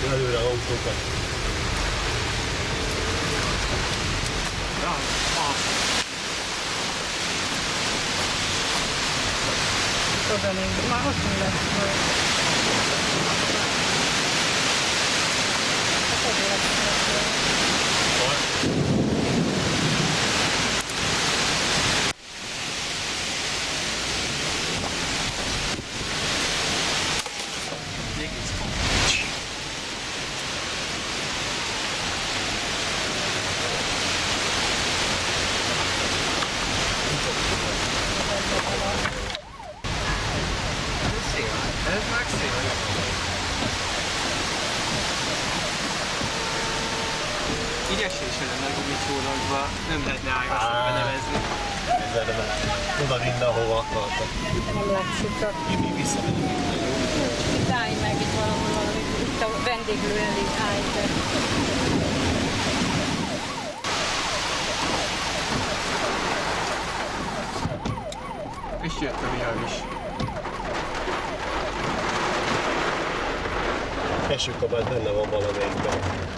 Gravura ou coca. Ah, ah. Programın mağazında. Thank you. Ez szél. Így esése lenne gumicsónakba, nem lehetne ágasnak nevezni. Ezzel nem oda vinne, ahova akartak. Nem látszik csak. Mi visszamenünk. Itt állj meg itt valahol, valami, itt a vendéglő elé állj be. És jött a vihar is. Esőkabát benne van valamelyikben.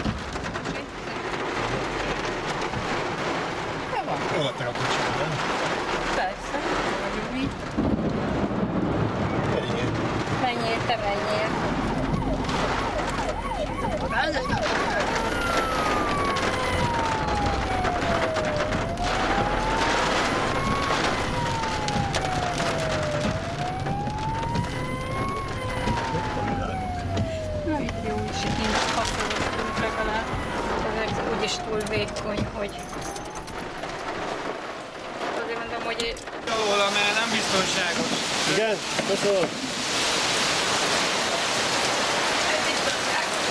こそ。こ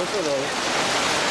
そう。